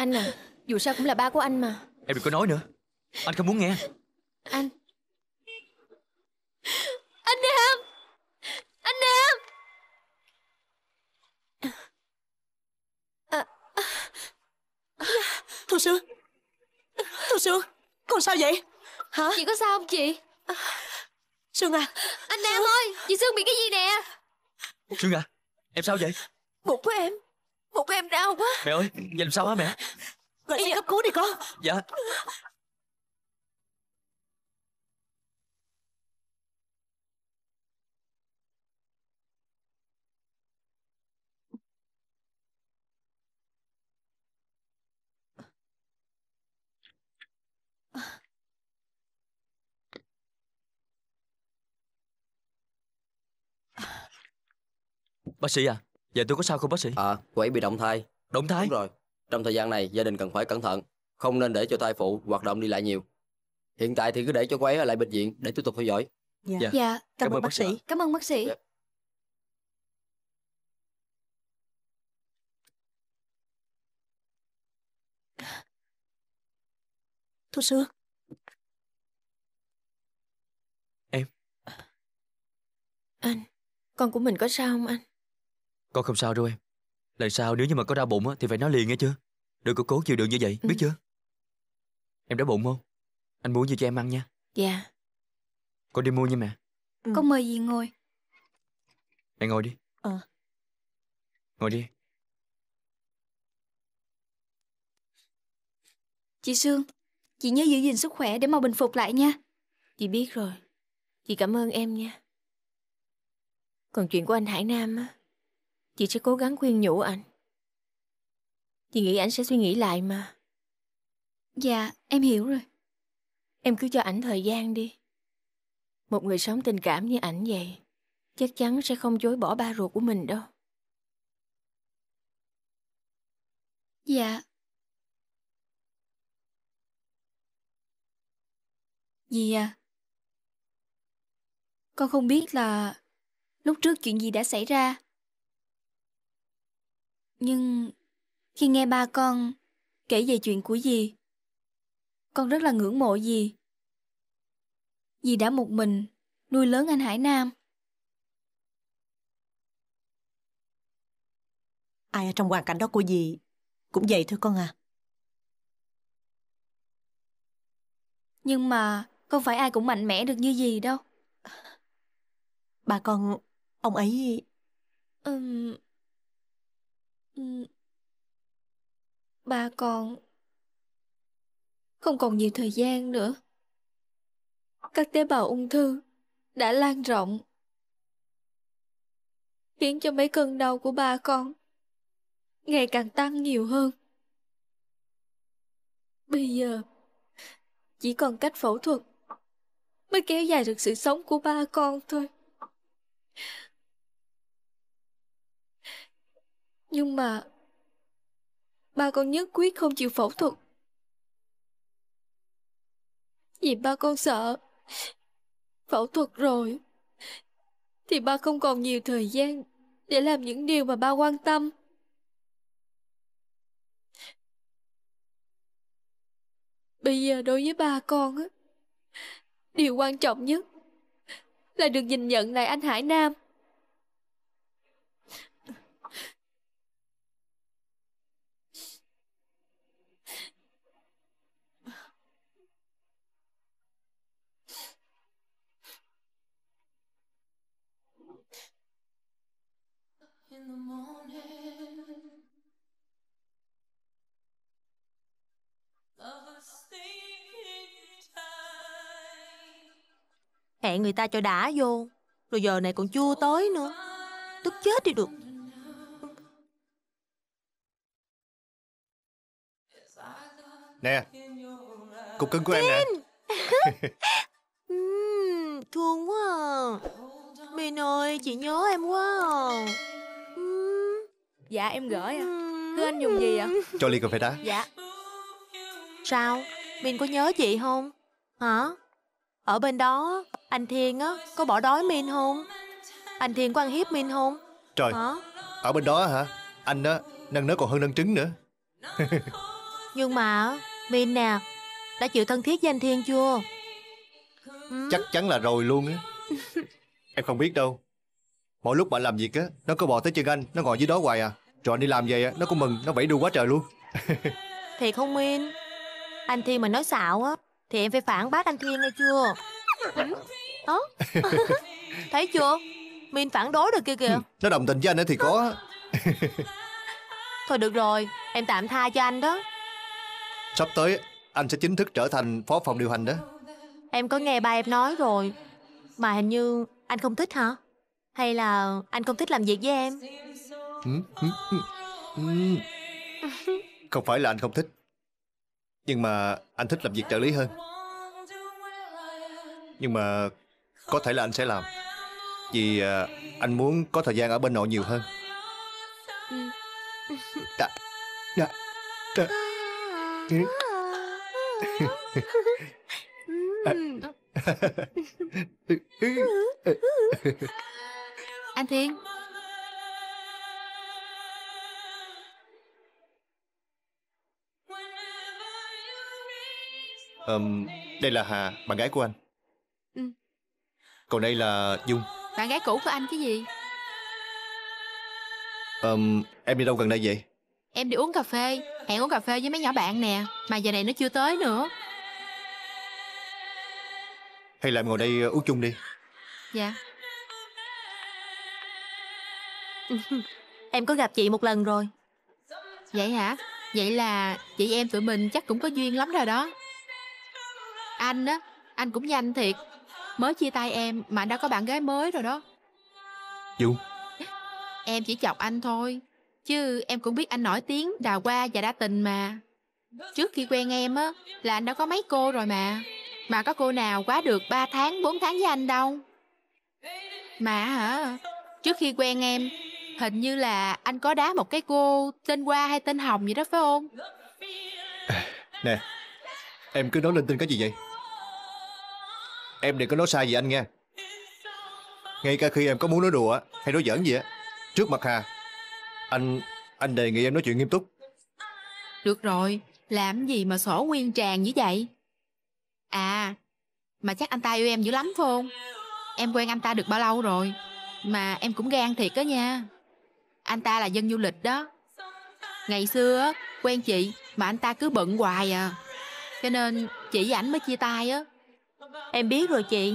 Anh à Dù sao cũng là ba của anh mà. Em đừng có nói nữa. Anh không muốn nghe. Anh. Anh Nam Anh Nam Thu Sương. Thu Sương Con sao vậy? Hả? Chị có sao không chị? Sương à. Anh Nam ơi Chị Sương bị cái gì nè? Sương à Em sao vậy? Bụng của em Bụng em đau quá. Mẹ ơi Vậy làm sao hả mẹ? Gọi xe cấp cứu đi con. Dạ. Bác sĩ à Dạ tôi có sao không bác sĩ À, cô ấy bị động thai. Động thai Đúng rồi. Trong thời gian này, gia đình cần phải cẩn thận. Không nên để cho thai phụ hoạt động đi lại nhiều. Hiện tại thì cứ để cho cô ấy ở lại bệnh viện để tiếp tục theo dõi. Dạ, Dạ. Dạ Cảm, ơn bác sĩ Cảm ơn bác sĩ Dạ. Thu Sương Anh Con của mình có sao không anh Con không sao đâu em. Lần sau nếu như mà có đau bụng á, thì phải nói liền nghe chưa Đừng có cố chịu đựng như vậy biết Ừ. chưa? Em đói bụng không? Anh mua gì cho em ăn nha. Dạ. Con đi mua nha mẹ. Ừ. Con mời gì ngồi. Mẹ ngồi đi. Ờ. Ngồi đi. Chị Sương Chị nhớ giữ gìn sức khỏe để mau bình phục lại nha. Chị biết rồi. Chị cảm ơn em nha. Còn chuyện của anh Hải Nam á Chị sẽ cố gắng khuyên nhủ anh. Chị nghĩ anh sẽ suy nghĩ lại mà. Dạ em hiểu rồi. Em cứ cho ảnh thời gian đi. Một người sống tình cảm như ảnh vậy Chắc chắn sẽ không chối bỏ ba ruột của mình đâu. Dạ. Gì à? Con không biết là lúc trước chuyện gì đã xảy ra. Nhưng khi nghe ba con kể về chuyện của dì, con rất là ngưỡng mộ dì. Dì đã một mình nuôi lớn anh Hải Nam. Ai ở trong hoàn cảnh đó của dì Cũng vậy thôi con à Nhưng mà không phải ai cũng mạnh mẽ được như dì đâu. Ba con Ông ấy Ừm. Ừ. Ba con không còn nhiều thời gian nữa. Các tế bào ung thư đã lan rộng, khiến cho mấy cơn đau của ba con ngày càng tăng nhiều hơn. Bây giờ chỉ còn cách phẫu thuật mới kéo dài được sự sống của ba con thôi. Nhưng mà ba con nhất quyết không chịu phẫu thuật. Vì ba con sợ phẫu thuật rồi thì ba không còn nhiều thời gian để làm những điều mà ba quan tâm. Bây giờ đối với ba con á, điều quan trọng nhất là được nhìn nhận lại anh Hải Nam. Hẹn người ta cho đã vô Rồi giờ này còn chưa tới nữa. Tức chết đi được. Nè Cục cưng của em nè. Ừm, Thương quá à. Min ơi chị nhớ em quá à. Dạ em gửi à. Thưa anh dùng gì ạ? Cho ly cà phê đá. Dạ. Sao? Min có nhớ chị không? Hả? Ở bên đó Anh Thiên á Có bỏ đói Min không? Anh Thiên có ăn hiếp Min không? Trời. Hả? Ở bên đó hả? Anh á Nâng nớ còn hơn nâng trứng nữa. Nhưng mà Min nè Đã chịu thân thiết với anh Thiên chưa? Ừ? Chắc chắn là rồi luôn á. Em không biết đâu. Mỗi lúc bạn làm việc á Nó có bò tới chân anh Nó ngồi dưới đó hoài à Rồi anh đi làm về á Nó cũng mừng Nó vẫy đuôi quá trời luôn. Thiệt không Min Anh Thiên mà nói xạo á Thì em phải phản bác anh Thiên nghe chưa? Ừ? Đó Thấy chưa? Min phản đối được kia kìa. Nó đồng tình với anh á thì có. Thôi được rồi Em tạm tha cho anh đó. Sắp tới anh sẽ chính thức trở thành phó phòng điều hành đó. Em có nghe ba em nói rồi Mà hình như anh không thích hả? Hay là anh không thích làm việc với em? Ừ, ừ, ừ, ừ. Ừ, ừ, ừ, không phải là anh không thích. Nhưng mà anh thích làm việc trợ lý hơn. Nhưng mà Có thể là anh sẽ làm. Vì à, anh muốn có thời gian ở bên nội nhiều hơn. Đã, đã, đã. Anh Thiên. Ờm, Đây là Hà, bạn gái của anh. Ừ. Còn đây là Dung. Bạn gái cũ của anh chứ gì? Ờm, Em đi đâu gần đây vậy? Em đi uống cà phê. Hẹn uống cà phê với mấy nhỏ bạn nè. Mà giờ này nó chưa tới nữa. Hay là em ngồi đây uống chung đi. Dạ. Em có gặp chị một lần rồi. Vậy hả? Vậy là chị em tụi mình chắc cũng có duyên lắm rồi đó Anh á Anh cũng nhanh thiệt. Mới chia tay em mà anh đã có bạn gái mới rồi đó. Dung Em chỉ chọc anh thôi Chứ em cũng biết anh nổi tiếng đào hoa và đa tình mà. Trước khi quen em á Là anh đã có mấy cô rồi mà. Mà có cô nào quá được 3 tháng 4 tháng với anh đâu. Mà hả Trước khi quen em Hình như là anh có đá một cái cô Tên Hoa hay tên Hồng gì đó phải không? Nè Em cứ nói linh tinh cái gì vậy Em đừng có nói sai gì anh nghe. Ngay cả khi em có muốn nói đùa Hay nói giỡn gì á, Trước mặt Hà, Anh anh đề nghị em nói chuyện nghiêm túc. Được rồi, Làm gì mà sổ nguyên tràng như vậy? À Mà chắc anh ta yêu em dữ lắm, phải không? Em quen anh ta được bao lâu rồi? Mà em cũng gan thiệt đó nha. Anh ta là dân du lịch đó. Ngày xưa quen chị, Mà anh ta cứ bận hoài à. Cho nên chị với ảnh mới chia tay á. Em biết rồi chị.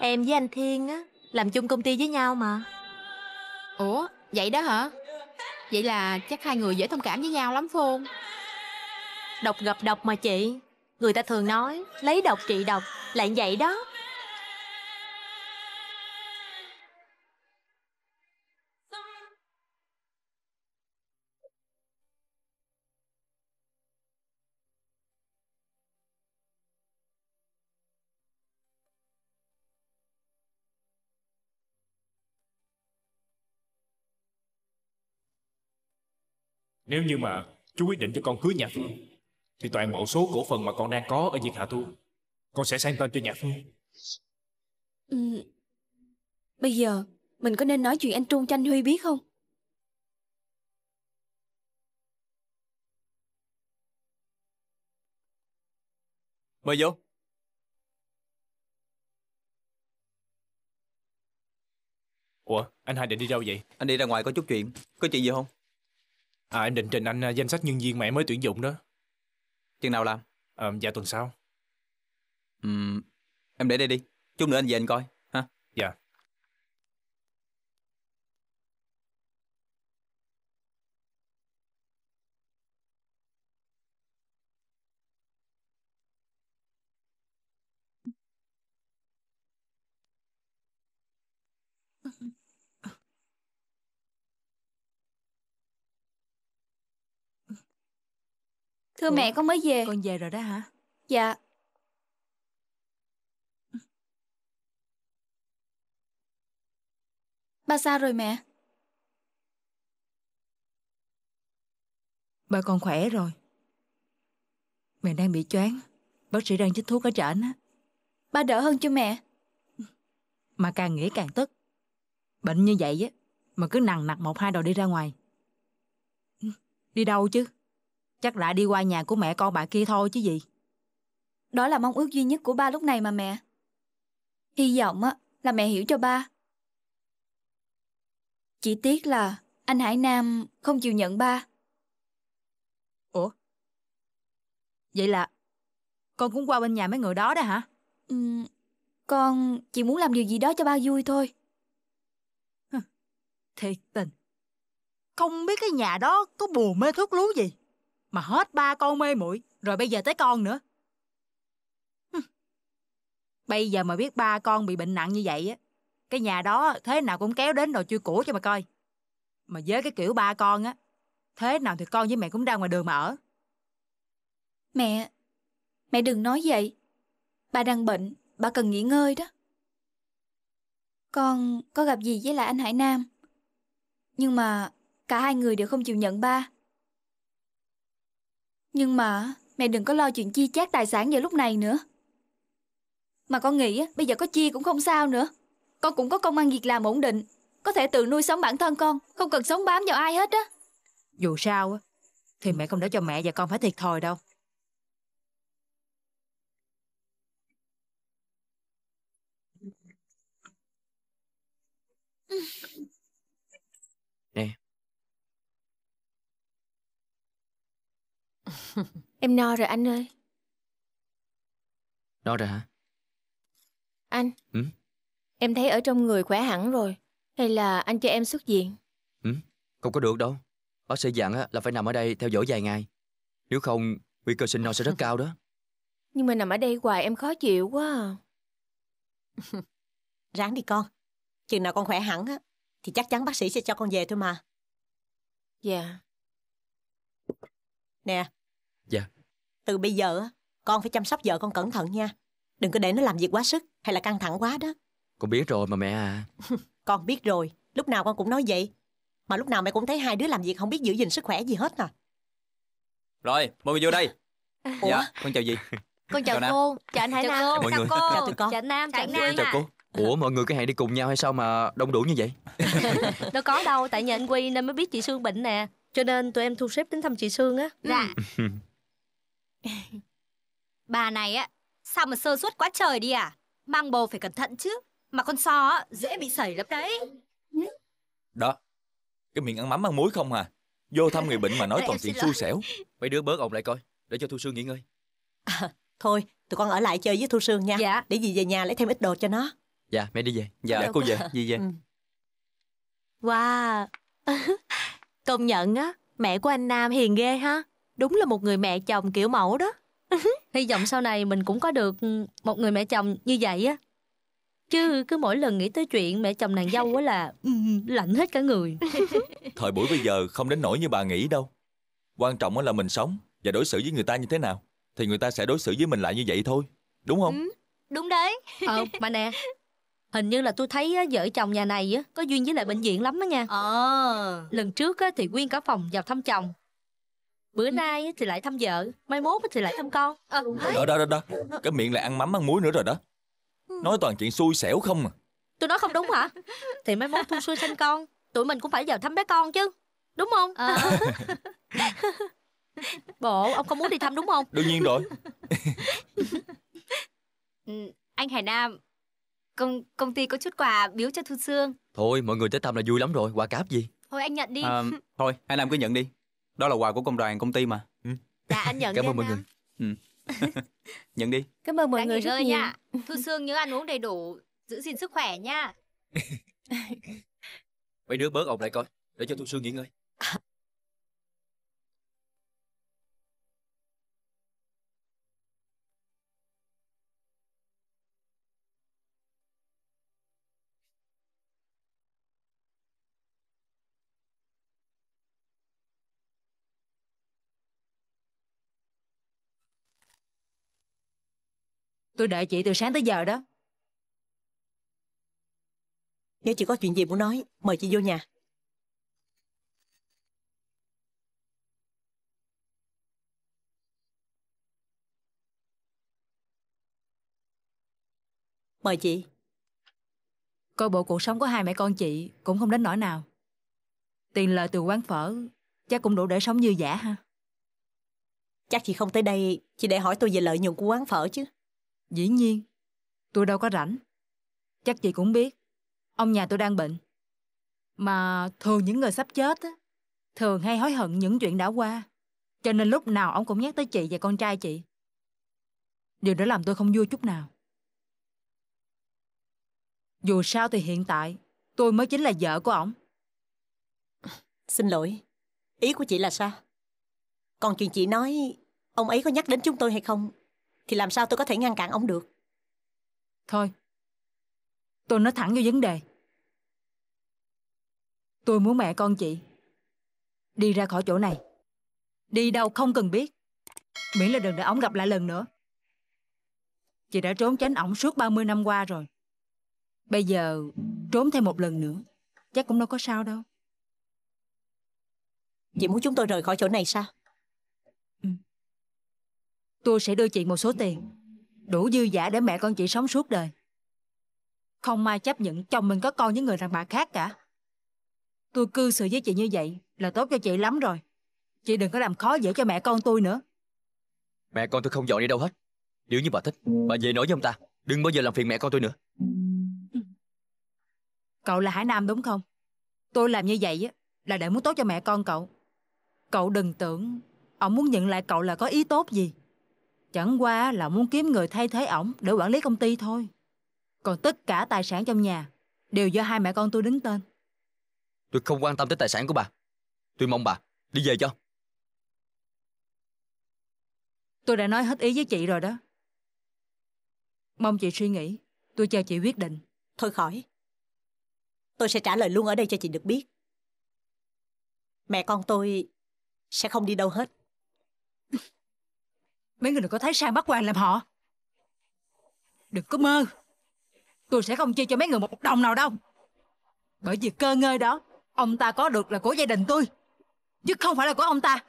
Em với anh Thiên á Làm chung công ty với nhau mà. Ủa vậy đó hả? Vậy là chắc hai người dễ thông cảm với nhau lắm phải không? Độc gặp độc mà chị. Người ta thường nói Lấy độc trị độc Lại vậy đó Nếu như mà chú quyết định cho con cưới nhà Phương Thì toàn bộ số cổ phần mà con đang có ở Việt Hạ Thu Con sẽ sang tên cho nhà Phương Ừ. Bây giờ Mình có nên nói chuyện anh Trung cho anh Huy biết không? Mời vô. Ủa anh hai định đi đâu vậy? Anh đi ra ngoài có chút chuyện. Có chuyện gì không À em định trình anh à, danh sách nhân viên mà em mới tuyển dụng đó. Chừng nào làm? À, Dạ tuần sau. Ừm, Em để đây đi. Chút nữa anh về anh coi ha Dạ Thưa mẹ con mới về Con về rồi đó hả? Dạ Ba sao rồi mẹ Ba con khỏe rồi. Mẹ đang bị choáng. Bác sĩ đang chích thuốc ở trển á. Ba đỡ hơn cho mẹ Mà càng nghĩ càng tức. Bệnh như vậy á. Mà cứ nằng nặc một hai đầu đi ra ngoài. Đi đâu chứ? Chắc lại đi qua nhà của mẹ con bà kia thôi chứ gì. Đó là mong ước duy nhất của ba lúc này mà mẹ. Hy vọng á là mẹ hiểu cho ba. Chỉ tiếc là anh Hải Nam không chịu nhận ba. Ủa? Vậy là con cũng qua bên nhà mấy người đó đó hả? Ừm, con chỉ muốn làm điều gì đó cho ba vui thôi. Thiệt tình. Không biết cái nhà đó có bùa mê thuốc lú gì. Mà hết ba con mê muội rồi bây giờ tới con nữa. Bây giờ mà biết ba con bị bệnh nặng như vậy á, cái nhà đó thế nào cũng kéo đến đồ chui cũ cho mà coi. Mà với cái kiểu ba con á, thế nào thì con với mẹ cũng ra ngoài đường mà ở. Mẹ, mẹ đừng nói vậy. Bà đang bệnh, bà cần nghỉ ngơi đó. Con có gặp gì với lại anh Hải Nam. Nhưng mà cả hai người đều không chịu nhận ba. Nhưng mà mẹ đừng có lo chuyện chia chác tài sản vào lúc này nữa. Mà con nghĩ bây giờ có chia cũng không sao nữa. Con cũng có công ăn việc làm ổn định. Có thể tự nuôi sống bản thân con, không cần sống bám vào ai hết á. Dù sao thì mẹ không để cho mẹ và con phải thiệt thòi đâu. Nè, Em no rồi anh ơi. nó ra hả? Anh. Ừ? Em thấy ở trong người khỏe hẳn rồi. Hay là anh cho em xuất viện? Không có được đâu. Bác sĩ dặn á, là phải nằm ở đây theo dõi vài ngày. Nếu không, nguy cơ sinh non sẽ rất cao đó. Nhưng mà nằm ở đây hoài em khó chịu quá à. Ráng đi con. Chừng nào con khỏe hẳn á, thì chắc chắn bác sĩ sẽ cho con về thôi mà. Dạ. Nè. Dạ. Từ bây giờ á, con phải chăm sóc vợ con cẩn thận nha. Đừng có để nó làm việc quá sức hay là căng thẳng quá đó. Con biết rồi mà mẹ à. Con biết rồi, lúc nào con cũng nói vậy. Mà lúc nào mẹ cũng thấy hai đứa làm việc không biết giữ gìn sức khỏe gì hết à. Rồi, mọi người vô đây. Ủa? Dạ, con chào gì? Con chào Chào Nam. cô, chào anh Hải Chào Nam. cô, Mọi người. cô. Chào tụi con. Chào anh Nam, chào anh Quy. Chào cô. Ủa mọi người có hẹn đi cùng nhau hay sao mà đông đủ như vậy? Đâu có đâu, tại nhà anh Quy nên mới biết chị Sương bệnh nè. Cho nên tụi em thu xếp đến thăm chị Sương á. Dạ. Bà này á, sao mà sơ suất quá trời đi à? Mang bầu phải cẩn thận chứ. Mà con so á, dễ bị sẩy lắm đấy. Đó. Cái miệng ăn mắm ăn muối không à? Vô thăm người bệnh mà nói toàn chuyện xui xẻo. Mấy đứa bớt ồn lại coi, để cho Thu Sương nghỉ ngơi. Thôi, tụi con ở lại chơi với Thu Sương nha. Dạ. Để dì về nhà lấy thêm ít đồ cho nó. Dạ, mẹ đi về. Dạ, Dạ, cô về, gì về? Ừ. Wow. Công nhận á, mẹ của anh Nam hiền ghê ha. Đúng là một người mẹ chồng kiểu mẫu đó. Hy vọng sau này mình cũng có được một người mẹ chồng như vậy á. Chứ cứ mỗi lần nghĩ tới chuyện mẹ chồng nàng dâu á là ừ, lạnh hết cả người. Thời buổi bây giờ không đến nỗi như bà nghĩ đâu. Quan trọng á là mình sống và đối xử với người ta như thế nào. Thì người ta sẽ đối xử với mình lại như vậy thôi. Đúng không? Ừ. Đúng đấy. Ờ, mà nè. Hình như là tôi thấy á, vợ chồng nhà này á, có duyên với lại bệnh viện lắm đó nha. Ờ. Lần trước á, thì nguyên cả phòng vào thăm chồng. Bữa nay thì lại thăm vợ. Mai mốt thì lại thăm con. Ờ, Đó, đó, đó, đó. Cái miệng lại ăn mắm ăn muối nữa rồi đó. Nói toàn chuyện xui xẻo không à. tôi nói không đúng hả? Thì mai mốt thu xuôi sanh con. Tụi mình cũng phải vào thăm bé con chứ. Đúng không? Ờ. Bộ, ông không muốn đi thăm đúng không? Đương nhiên rồi. Ừ, Anh Hải Nam, công công ty có chút quà biếu cho Thu Sương. Thôi, mọi người tới thăm là vui lắm rồi, quà cáp gì? Thôi anh nhận đi. À, thôi, hai Nam cứ nhận đi. Đó là quà của công đoàn công ty mà. Ừ. Dạ, anh nhận Cảm ơn mọi người. Nam. Nhận đi. Cảm ơn mọi người rất nhiều. nha. Thu Sương nhớ ăn uống đầy đủ, giữ gìn sức khỏe nha. Mấy đứa bớt ồn lại coi, để cho Thu Sương nghỉ ngơi. Tôi đợi chị từ sáng tới giờ đó. Nếu chị có chuyện gì muốn nói, mời chị vô nhà. Mời chị. Coi bộ cuộc sống của hai mẹ con chị cũng không đến nỗi nào. Tiền lời từ quán phở chắc cũng đủ để sống dư giả ha. Chắc chị không tới đây chỉ để hỏi tôi về lợi nhuận của quán phở chứ. Dĩ nhiên, tôi đâu có rảnh. Chắc chị cũng biết, ông nhà tôi đang bệnh. Mà thường những người sắp chết á, thường hay hối hận những chuyện đã qua. Cho nên lúc nào ông cũng nhắc tới chị và con trai chị. Điều đó làm tôi không vui chút nào. Dù sao thì hiện tại, tôi mới chính là vợ của ổng. Xin lỗi, ý của chị là sao? Còn chuyện chị nói, ông ấy có nhắc đến chúng tôi hay không, thì làm sao tôi có thể ngăn cản ông được? Thôi, tôi nói thẳng vô vấn đề. Tôi muốn mẹ con chị đi ra khỏi chỗ này. Đi đâu không cần biết. Miễn là đừng để ổng gặp lại lần nữa. Chị đã trốn tránh ổng suốt 30 năm qua rồi. Bây giờ trốn thêm một lần nữa, chắc cũng đâu có sao đâu. Chị muốn chúng tôi rời khỏi chỗ này sao? Tôi sẽ đưa chị một số tiền, đủ dư giả để mẹ con chị sống suốt đời. Không ai chấp nhận chồng mình có con với người đàn bà khác cả. Tôi cư xử với chị như vậy là tốt cho chị lắm rồi. Chị đừng có làm khó dễ cho mẹ con tôi nữa. Mẹ con tôi không dọn đi đâu hết. Nếu như bà thích, bà về nói với ông ta. Đừng bao giờ làm phiền mẹ con tôi nữa. Cậu là Hải Nam đúng không? Tôi làm như vậy là để muốn tốt cho mẹ con cậu. Cậu đừng tưởng ông muốn nhận lại cậu là có ý tốt gì. Chẳng qua là muốn kiếm người thay thế ổng để quản lý công ty thôi. Còn tất cả tài sản trong nhà đều do hai mẹ con tôi đứng tên. Tôi không quan tâm tới tài sản của bà. Tôi mong bà đi về cho. Tôi đã nói hết ý với chị rồi đó. Mong chị suy nghĩ. Tôi chờ chị quyết định. Thôi khỏi. Tôi sẽ trả lời luôn ở đây cho chị được biết. Mẹ con tôi sẽ không đi đâu hết. Mấy người đừng có thấy sang bắt quan làm họ. Đừng có mơ. Tôi sẽ không chia cho mấy người một đồng nào đâu. Bởi vì cơ ngơi đó, ông ta có được là của gia đình tôi. Chứ không phải là của ông ta.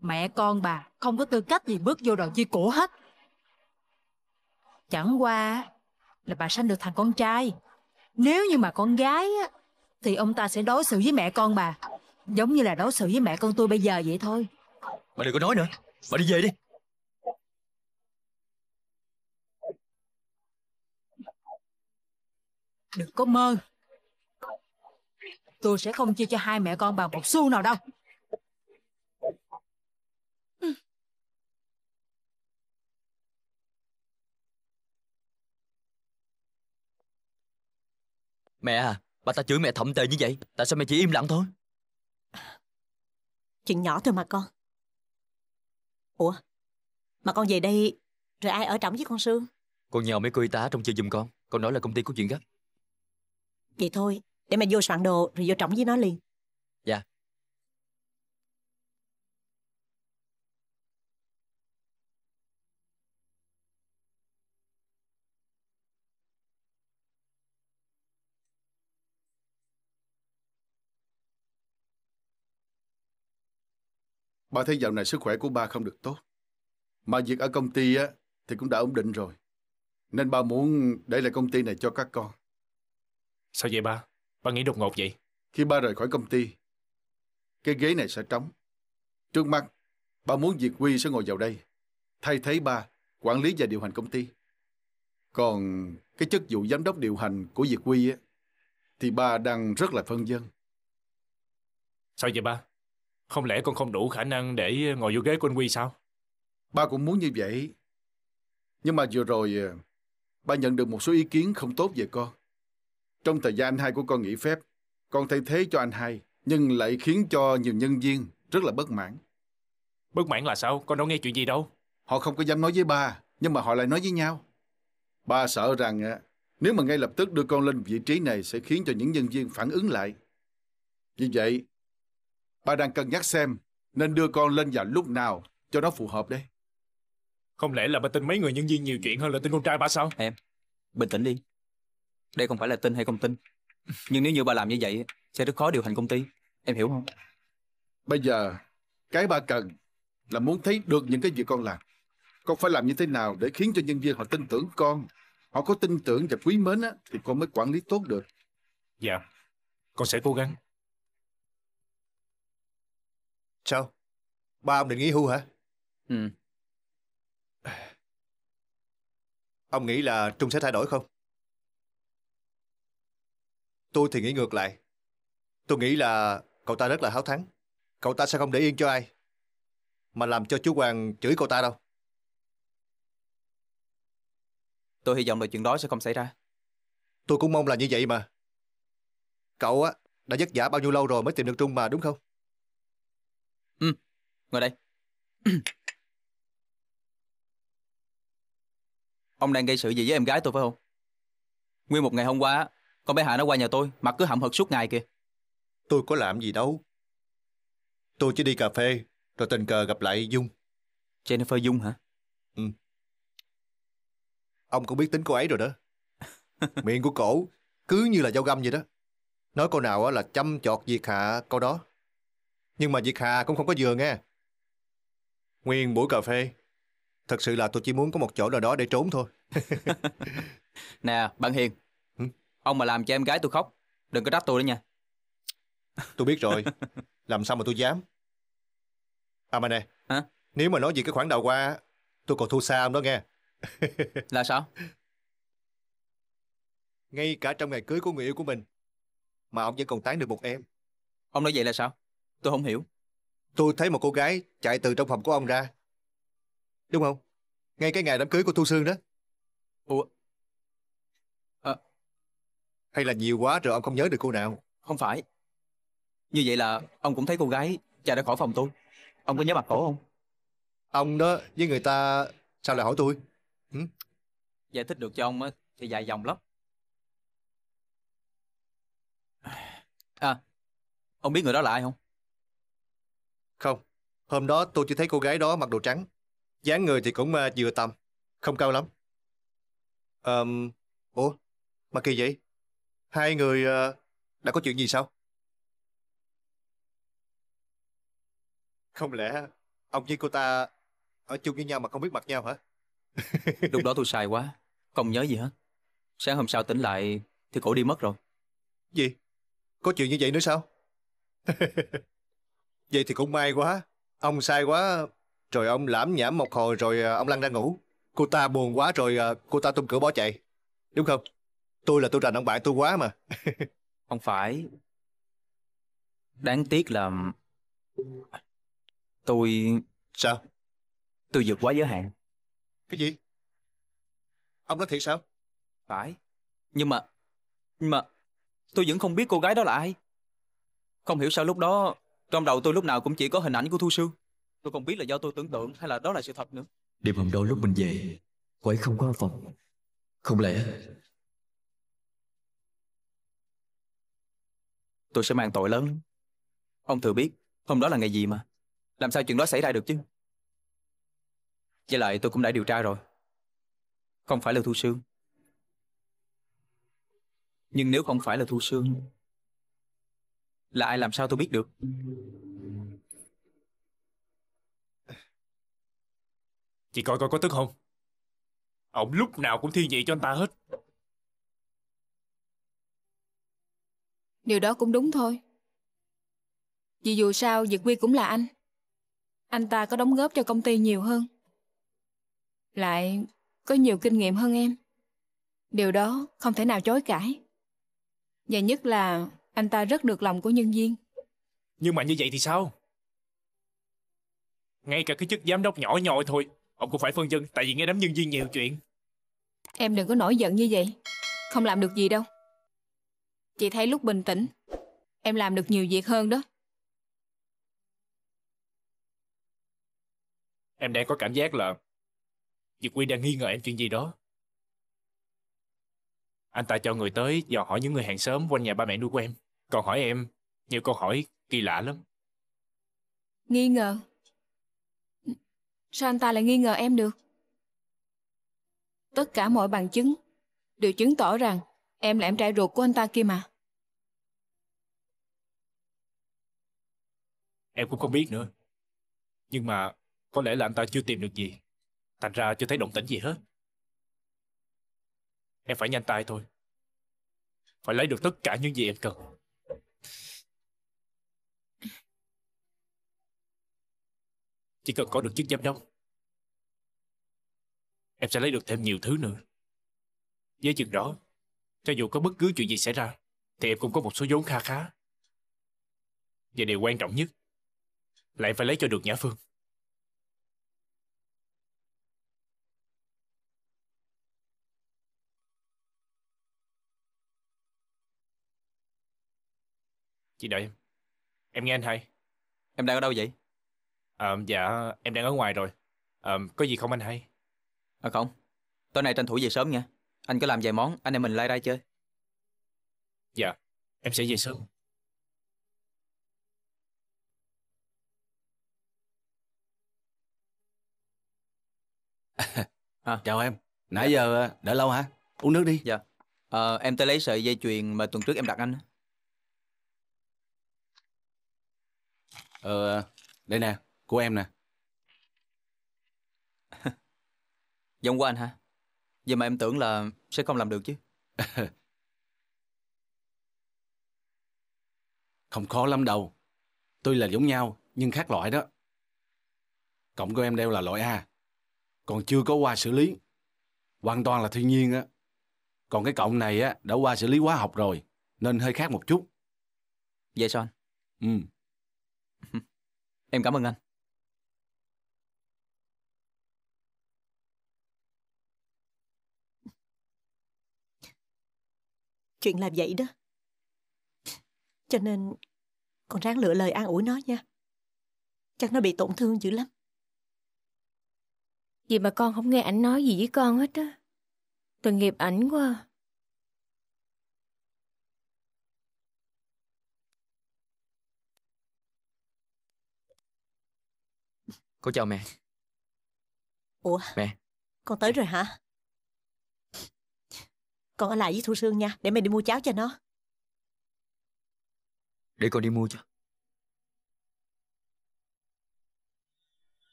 Mẹ con bà không có tư cách gì bước vô đòi chia cổ hết. Chẳng qua là bà sanh được thằng con trai. Nếu như mà con gái á, thì ông ta sẽ đối xử với mẹ con bà giống như là đối xử với mẹ con tôi bây giờ vậy thôi. Bà đừng có nói nữa. Bà đi về đi. Đừng có mơ. Tôi sẽ không chia cho hai mẹ con bà một xu nào đâu. Mẹ à, bà ta chửi mẹ thậm tệ như vậy. Tại sao mẹ chỉ im lặng thôi? Chuyện nhỏ thôi mà con. Ủa, mà con về đây rồi ai ở trỏng với con Sương? Con nhờ mấy cô y tá trong chơi giùm con. Con nói là công ty có chuyện gấp. Vậy thôi, để mẹ vô soạn đồ rồi vô trỏng với nó liền. Dạ. Ba thấy dạo này sức khỏe của ba không được tốt. Mà việc ở công ty á thì cũng đã ổn định rồi. Nên ba muốn để lại công ty này cho các con. Sao vậy ba? Ba nghĩ đột ngột vậy? Khi ba rời khỏi công ty, cái ghế này sẽ trống. Trước mắt, ba muốn Diệt Quy sẽ ngồi vào đây, thay thế ba, quản lý và điều hành công ty. Còn cái chức vụ giám đốc điều hành của Diệt Quy á, thì ba đang rất là phân dân. Sao vậy ba? Không lẽ con không đủ khả năng để ngồi vô ghế của anh Quy sao? Ba cũng muốn như vậy. Nhưng mà vừa rồi, à, ba nhận được một số ý kiến không tốt về con. Trong thời gian anh hai của con nghỉ phép, con thay thế cho anh hai, nhưng lại khiến cho nhiều nhân viên rất là bất mãn. Bất mãn là sao? Con đâu nghe chuyện gì đâu. Họ không có dám nói với ba, nhưng mà họ lại nói với nhau. Ba sợ rằng á, nếu mà ngay lập tức đưa con lên vị trí này sẽ khiến cho những nhân viên phản ứng lại. Vì vậy, ba đang cân nhắc xem nên đưa con lên vào lúc nào cho nó phù hợp đây. Không lẽ là ba tin mấy người nhân viên nhiều chuyện hơn là tin con trai ba sao? Em, bình tĩnh đi. Đây không phải là tin hay không tin. Nhưng nếu như ba làm như vậy, sẽ rất khó điều hành công ty. Em hiểu không? Bây giờ, cái ba cần là muốn thấy được những cái việc con làm. Con phải làm như thế nào để khiến cho nhân viên họ tin tưởng con. Họ có tin tưởng và quý mến á, thì con mới quản lý tốt được. Dạ, con sẽ cố gắng. Sao? Ba ông định nghỉ hưu hả? Ừ. Ông nghĩ là Trung sẽ thay đổi không? Tôi thì nghĩ ngược lại. Tôi nghĩ là cậu ta rất là háo thắng. Cậu ta sẽ không để yên cho ai. Mà làm cho chú Hoàng chửi cậu ta đâu. Tôi hy vọng là chuyện đó sẽ không xảy ra. Tôi cũng mong là như vậy mà. Cậu á, đã vất vả bao nhiêu lâu rồi mới tìm được Trung mà đúng không? Ừ, ngồi đây. Ông đang gây sự gì với em gái tôi phải không? Nguyên một ngày hôm qua, con bé Hạ nó qua nhà tôi, mặt cứ hậm hực suốt ngày kìa. Tôi có làm gì đâu. Tôi chỉ đi cà phê, rồi tình cờ gặp lại Dung. Jennifer Dung hả? Ừ. Ông cũng biết tính cô ấy rồi đó. Miệng của cổ cứ như là dao găm vậy đó. Nói câu nào á là chăm chọt Diệt Hạ câu đó. Nhưng mà Diệt Hạ cũng không có vừa nghe. Nguyên buổi cà phê, thật sự là tôi chỉ muốn có một chỗ nào đó để trốn thôi. Nè, bạn Hiền. Ông mà làm cho em gái tôi khóc, đừng có trách tôi nữa nha. Tôi biết rồi. Làm sao mà tôi dám. À mà nè, Hả? nếu mà nói gì cái khoản đầu qua, tôi còn thua xa ông đó nghe. Là sao? Ngay cả trong ngày cưới của người yêu của mình, mà ông vẫn còn tán được một em. Ông nói vậy là sao? Tôi không hiểu. Tôi thấy một cô gái chạy từ trong phòng của ông ra. Đúng không? Ngay cái ngày đám cưới của Thu Sương đó. Ủa? À, Hay là nhiều quá rồi ông không nhớ được cô nào? không phải. Như vậy là ông cũng thấy cô gái chạy ra khỏi phòng tôi. Ông có nhớ mặt cổ không? Ông đó với người ta sao lại hỏi tôi? Hử? Giải thích được cho ông á, thì dài dòng lắm. À, ông biết người đó là ai không? Không. Hôm đó tôi chỉ thấy cô gái đó mặc đồ trắng. dáng người thì cũng uh, vừa tầm. Không cao lắm. Ờm, ủa? Mà kỳ vậy? Hai người ờ, đã có chuyện gì sao? Không lẽ ông với cô ta ở chung với nhau mà không biết mặt nhau hả? Lúc đó tôi sai quá, không nhớ gì hết. Sáng hôm sau tỉnh lại thì cổ đi mất rồi. Gì? Có chuyện như vậy nữa sao? vậy thì cũng may quá. Ông sai quá, rồi ông lãm nhảm một hồi rồi ờ, ông lăn ra ngủ. Cô ta buồn quá rồi ờ, cô ta tung cửa bỏ chạy. Đúng không? Tôi là tôi rành ông bạn tôi quá mà. Không phải. Đáng tiếc là... Tôi... Sao? Tôi vượt quá giới hạn. Cái gì? Ông nói thiệt sao? Phải. Nhưng mà... Nhưng mà... Tôi vẫn không biết cô gái đó là ai. Không hiểu sao lúc đó... Trong đầu tôi lúc nào cũng chỉ có hình ảnh của Thu Sương. Tôi không biết là do tôi tưởng tượng hay là đó là sự thật nữa. Đêm hôm đó lúc mình về Cô ấy không có ở phòng Không lẽ Tôi sẽ mang tội lớn. Ông thừa biết, hôm đó là ngày gì mà. Làm sao chuyện đó xảy ra được chứ? Với lại tôi cũng đã điều tra rồi. Không phải là Thu Sương. Nhưng nếu không phải là Thu Sương, là ai làm sao tôi biết được? Chị coi coi có tức không? Ông lúc nào cũng thiên vị cho anh ta hết. Điều đó cũng đúng thôi. Vì dù sao Dược Quy cũng là anh. Anh ta có đóng góp cho công ty nhiều hơn. Lại có nhiều kinh nghiệm hơn em. Điều đó không thể nào chối cãi. Và nhất là anh ta rất được lòng của nhân viên. Nhưng mà như vậy thì sao? Ngay cả cái chức giám đốc nhỏ nhoi thôi, ông cũng phải phân dân tại vì nghe đám nhân viên nhiều chuyện. Em đừng có nổi giận như vậy. Không làm được gì đâu. Chị thấy lúc bình tĩnh, em làm được nhiều việc hơn đó. Em đang có cảm giác là Dược Quy đang nghi ngờ em chuyện gì đó. Anh ta cho người tới dò hỏi những người hàng xóm quanh nhà ba mẹ nuôi của em. Còn hỏi em nhiều câu hỏi kỳ lạ lắm. Nghi ngờ. Sao anh ta lại nghi ngờ em được? Tất cả mọi bằng chứng đều chứng tỏ rằng em là em trai ruột của anh ta kia mà. Em cũng không biết nữa. Nhưng mà có lẽ là anh ta chưa tìm được gì. Thành ra chưa thấy động tĩnh gì hết. Em phải nhanh tay thôi. Phải lấy được tất cả những gì em cần. Chỉ cần có được chức giám đốc, Em sẽ lấy được thêm nhiều thứ nữa Với chừng đó, Cho dù có bất cứ chuyện gì xảy ra, Thì em cũng có một số vốn kha khá Và điều quan trọng nhất Là em phải lấy cho được Nhã Phương Chị đợi em Em nghe anh hai Em đang ở đâu vậy? Ờ, dạ, em đang ở ngoài rồi. Ờ, có gì không anh hay? À không, tối nay tranh thủ về sớm nha. Anh có làm vài món, anh em mình lai rai chơi. Dạ, em sẽ về sớm. À. Chào em, nãy giờ ờ, đợi lâu hả? Uống nước đi. Dạ. Ờ, em tới lấy sợi dây chuyền mà tuần trước em đặt anh. Ờ, đây nè, của em nè. Giống của anh hả? Vậy mà em tưởng là sẽ không làm được chứ. Không khó lắm đâu. Tuy là giống nhau, nhưng khác loại đó. Cộng của em đeo là loại A. Còn chưa có qua xử lý. Hoàn toàn là thiên nhiên á. Còn cái cộng này á, đã qua xử lý hóa học rồi. Nên hơi khác một chút. Vậy sao anh? Ừ. Em cảm ơn anh. Chuyện làm vậy đó. Cho nên con ráng lựa lời an ủi nó nha. Chắc nó bị tổn thương dữ lắm. Vì mà con không nghe ảnh nói gì với con hết á. Tội nghiệp ảnh quá. Cô chào mẹ. Ủa, Mẹ, con tới rồi hả? Con ở lại với Thu Sương nha, để mẹ đi mua cháo cho nó. để con đi mua cho.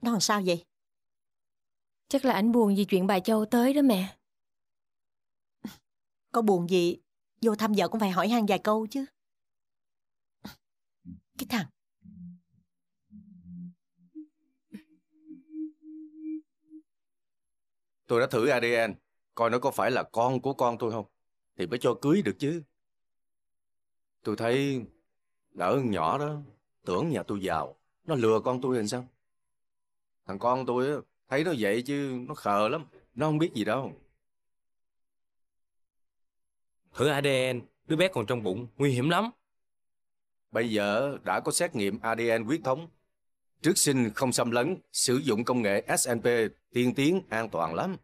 Nó làm sao vậy? Chắc là ảnh buồn vì chuyện bà Châu tới đó mẹ. Có buồn gì, vô thăm vợ cũng phải hỏi han vài câu chứ. Cái thằng, Tôi đã thử ADN, coi nó có phải là con của con tôi không, thì mới cho cưới được chứ. Tôi thấy con nhỏ đó, tưởng nhà tôi giàu, nó lừa con tôi làm sao? Thằng con tôi á, thấy nó vậy chứ nó khờ lắm, nó không biết gì đâu. Thử ADN, đứa bé còn trong bụng, nguy hiểm lắm. Bây giờ đã có xét nghiệm ADN huyết thống. Trước sinh không xâm lấn, sử dụng công nghệ SNP tiên tiến an toàn lắm.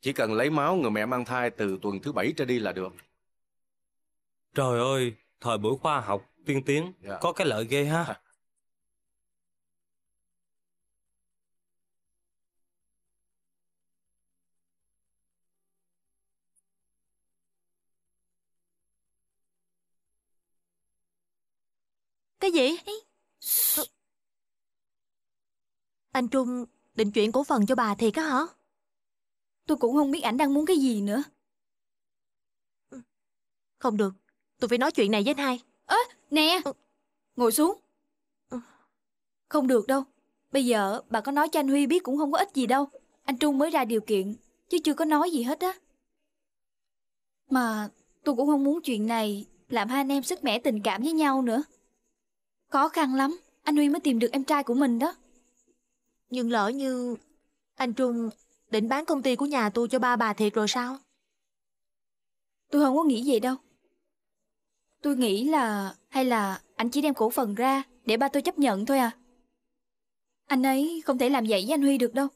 Chỉ cần lấy máu người mẹ mang thai từ tuần thứ bảy trở đi là được. Trời ơi, thời buổi khoa học, tiên tiến, Dạ. có cái lợi ghê ha. Cái gì? Anh Trung định chuyển cổ phần cho bà thiệt á hả? Tôi cũng không biết ảnh đang muốn cái gì nữa. Không được, tôi phải nói chuyện này với anh hai. Ơ, nè, ngồi xuống. Không được đâu. Bây giờ bà có nói cho anh Huy biết cũng không có ích gì đâu. Anh Trung mới ra điều kiện, chứ chưa có nói gì hết á. Mà tôi cũng không muốn chuyện này làm hai anh em sức mẻ tình cảm với nhau nữa. Khó khăn lắm, anh Huy mới tìm được em trai của mình đó. Nhưng lỡ như anh Trung định bán công ty của nhà tôi cho ba bà thiệt rồi sao? Tôi không có nghĩ vậy đâu. Tôi nghĩ là hay là anh chỉ đem cổ phần ra để ba tôi chấp nhận thôi à. Anh ấy không thể làm vậy với anh Huy được đâu.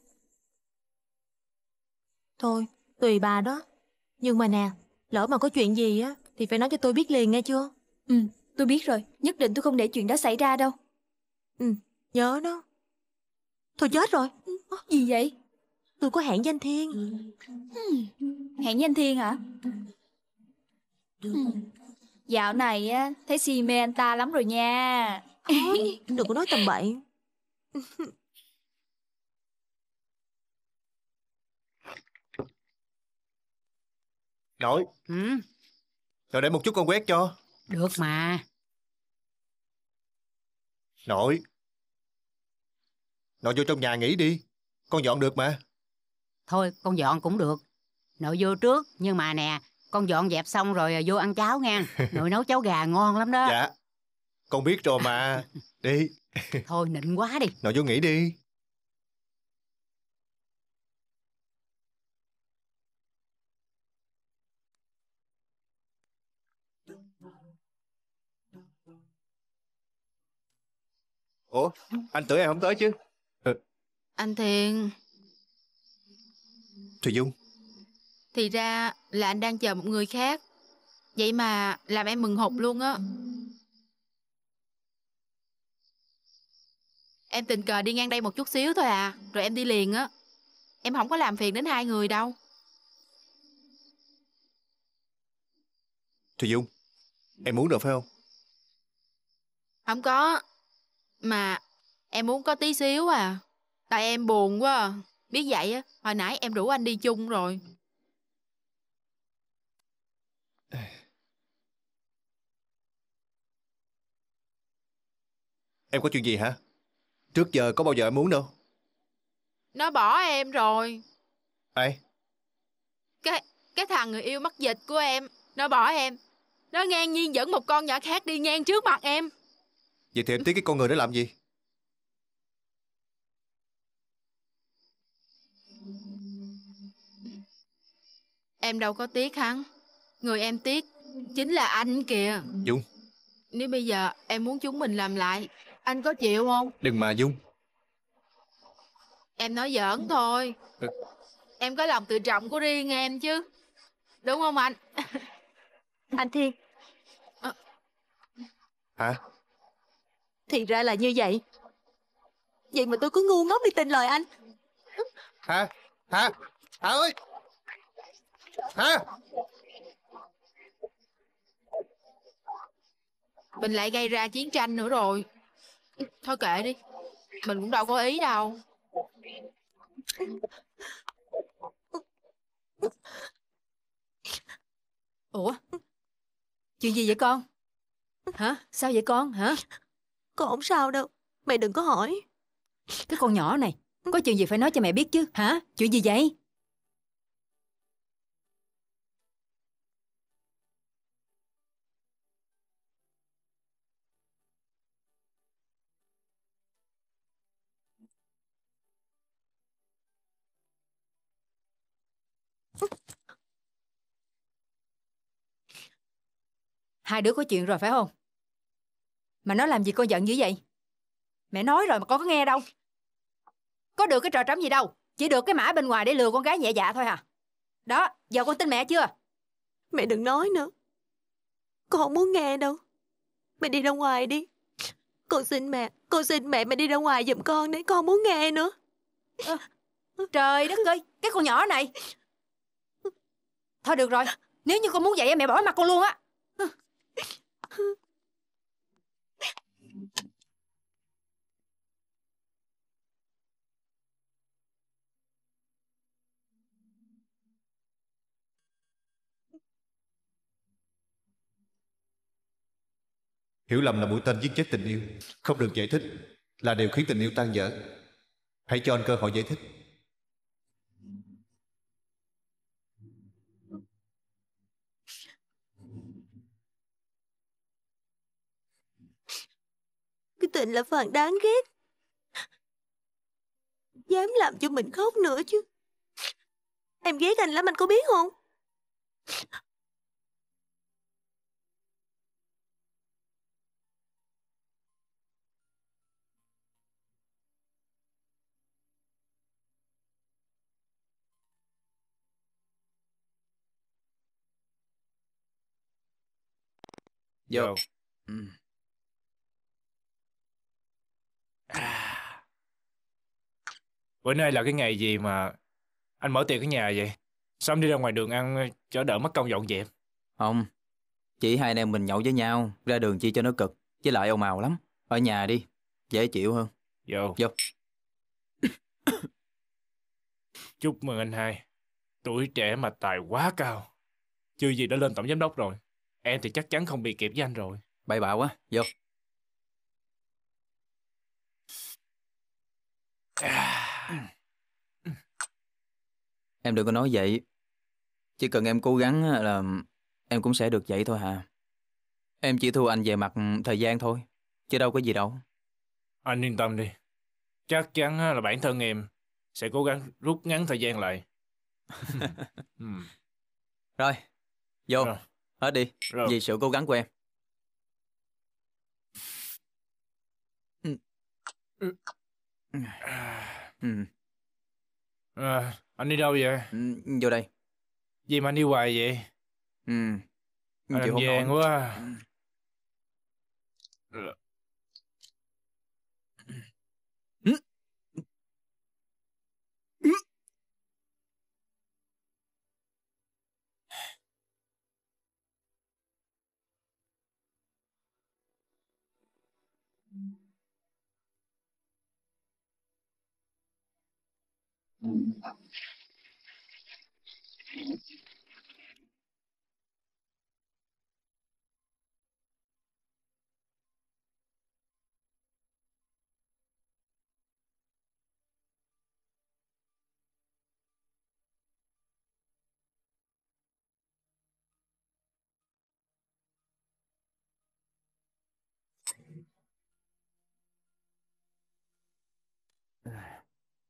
Thôi, tùy bà đó. Nhưng mà nè, lỡ mà có chuyện gì á thì phải nói cho tôi biết liền nghe chưa? Ừ, tôi biết rồi. Nhất định tôi không để chuyện đó xảy ra đâu. Ừ, nhớ đó. Thôi chết rồi. Gì vậy? Tôi có hẹn với anh Thiên Hẹn với anh Thiên hả? Hmm. Dạo này á, thấy si mê anh ta lắm rồi nha. Thôi, đừng có nói tầm bậy Nội Ừ, Nội để một chút con quét cho được mà. Nội Nội vô trong nhà nghỉ đi Con dọn được mà Thôi, con dọn cũng được. Nội vô trước, nhưng mà nè, con dọn dẹp xong rồi vô ăn cháo nha. Nội nấu cháo gà ngon lắm đó. Dạ Con biết rồi mà Đi Thôi, nịnh quá đi. Nội vô nghỉ đi Ủa anh tưởng em không tới chứ Anh Thiện, Thùy Dung thì ra là anh đang chờ một người khác. Vậy mà làm em mừng hụt luôn á. Em tình cờ đi ngang đây một chút xíu thôi à, rồi em đi liền á. Em không có làm phiền đến hai người đâu. Thùy Dung Em muốn được phải không Không có. Mà em muốn có tí xíu à. Tại em buồn quá à. Biết vậy á, hồi nãy em rủ anh đi chung rồi. Em có chuyện gì hả Trước giờ có bao giờ em muốn đâu Nó bỏ em rồi. Ai Cái cái thằng người yêu mắc dịch của em, nó bỏ em. Nó ngang nhiên dẫn một con nhỏ khác đi ngang trước mặt em. Vậy thì em tiếc cái con người đó làm gì Em đâu có tiếc hắn. Người em tiếc chính là anh kìa. Dung Nếu bây giờ em muốn chúng mình làm lại, anh có chịu không? Đừng mà Dung Em nói giỡn thôi. Ừ. Em có lòng tự trọng của riêng em chứ. Đúng không anh? Anh Thiên Hả Thì ra là như vậy Vậy mà tôi cứ ngu ngốc đi tin lời anh Hả Hả Hả ơi Hả Mình lại gây ra chiến tranh nữa rồi. Thôi kệ đi. Mình cũng đâu có ý đâu. Ủa? Chuyện gì vậy con? Hả? Sao vậy con? Hả? Con không sao đâu Mẹ đừng có hỏi Cái con nhỏ này, có chuyện gì phải nói cho mẹ biết chứ? Hả? Chuyện gì vậy? Hai đứa có chuyện rồi phải không? Mà nó làm gì con giận dữ vậy? Mẹ nói rồi mà con có nghe đâu. Có được cái trò trống gì đâu. Chỉ được cái mã bên ngoài để lừa con gái nhẹ dạ thôi hả? Đó, giờ con tin mẹ chưa? Mẹ đừng nói nữa Con không muốn nghe đâu Mẹ đi ra ngoài đi Con xin mẹ Con xin mẹ mẹ đi ra ngoài giùm con đấy Con không muốn nghe nữa Trời đất ơi, cái con nhỏ này. Thôi được rồi, nếu như con muốn vậy mẹ bỏ mặt con luôn á. Hiểu lầm là mũi tên giết chết tình yêu. Không được giải thích Là điều khiến tình yêu tan vỡ. Hãy cho anh cơ hội giải thích. Cái tình là phần đáng ghét. Dám làm cho mình khóc nữa chứ. Em ghét anh lắm, anh có biết không? Vô. Bữa nay là cái ngày gì mà Anh mở tiệc ở nhà vậy. Sao đi ra ngoài đường ăn cho đỡ mất công dọn dẹp? Không, chỉ hai anh em mình nhậu với nhau, ra đường chi cho nó cực. Với lại ồn ào lắm. Ở nhà đi, dễ chịu hơn. Vô. Vô. Chúc mừng anh hai. Tuổi trẻ mà tài quá cao. Chưa gì đã lên tổng giám đốc rồi. Em thì chắc chắn không bị kịp với anh rồi. Bậy bạ quá, vô. Em đừng có nói vậy. Chỉ cần em cố gắng là em cũng sẽ được vậy thôi hả? Em chỉ thua anh về mặt thời gian thôi. Chứ đâu có gì đâu. Anh yên tâm đi. Chắc chắn là bản thân em sẽ cố gắng rút ngắn thời gian lại. Ừm. Rồi, vô. Hết đi. Rồi. Vì sự cố gắng của em. Ừ. À, anh đi đâu vậy? Ừ, vô đây. Gì mà anh đi hoài vậy? Ừ. Anh Chịu làm không vàng nổi. quá. à.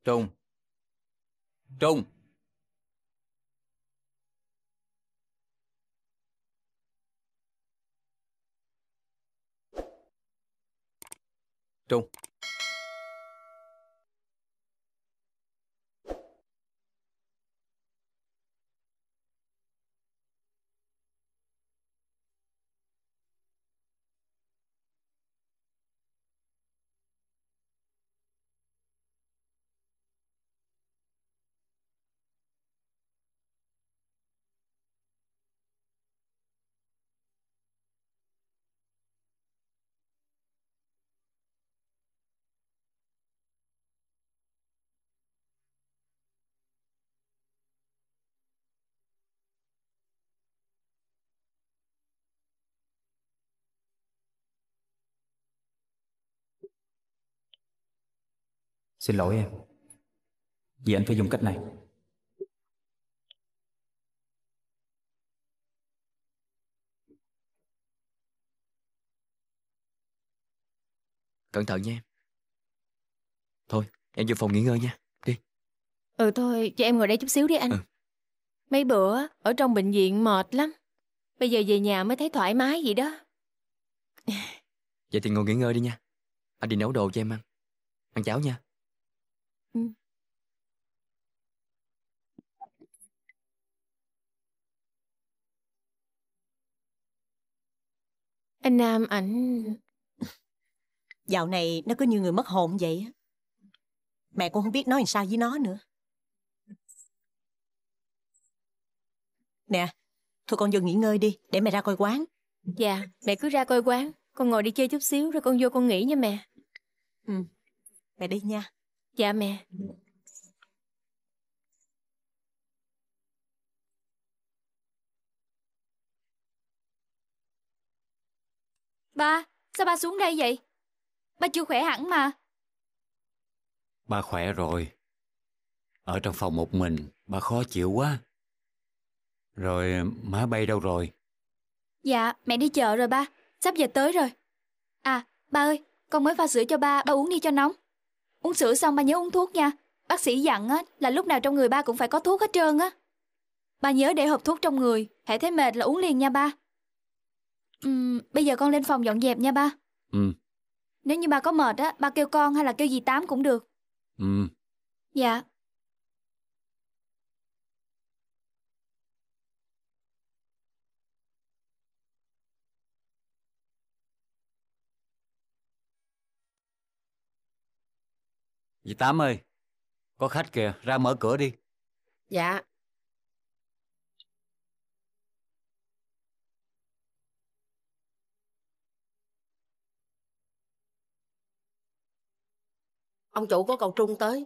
Trung. Trung. Trung. Xin lỗi em. Vì anh phải dùng cách này. Cẩn thận nha em. Thôi, em vô phòng nghỉ ngơi nha. Đi. Ừ thôi, cho em ngồi đây chút xíu đi anh. Mấy bữa ở trong bệnh viện mệt lắm. Bây giờ về nhà mới thấy thoải mái vậy đó. Vậy thì ngồi nghỉ ngơi đi nha. Anh đi nấu đồ cho em ăn. Ăn cháo nha. Anh Nam ảnh... Dạo này nó cứ như người mất hồn vậy á. Mẹ cũng không biết nói làm sao với nó nữa. Nè, thôi con vô nghỉ ngơi đi, để mẹ ra coi quán. Dạ, mẹ cứ ra coi quán. Con ngồi đi chơi chút xíu rồi con vô con nghỉ nha mẹ. Ừ, mẹ đi nha. Dạ mẹ. Ba, sao ba xuống đây vậy? Ba chưa khỏe hẳn mà. Ba khỏe rồi. Ở trong phòng một mình, ba khó chịu quá. Rồi má bay đâu rồi? Dạ, mẹ đi chợ rồi ba. Sắp giờ tới rồi. À, ba ơi, con mới pha sữa cho ba, ba uống đi cho nóng. Uống sữa xong ba nhớ uống thuốc nha. Bác sĩ dặn á, là lúc nào trong người ba cũng phải có thuốc hết trơn á. Ba nhớ để hộp thuốc trong người, hãy thấy mệt là uống liền nha ba. Ừm, bây giờ con lên phòng dọn dẹp nha ba. Ừ, Nếu như ba có mệt á, ba kêu con hay là kêu dì Tám cũng được. ừ. Dạ. Dì Tám ơi, có khách kìa, ra mở cửa đi. Dạ. Ông chủ có cầu Trung tới.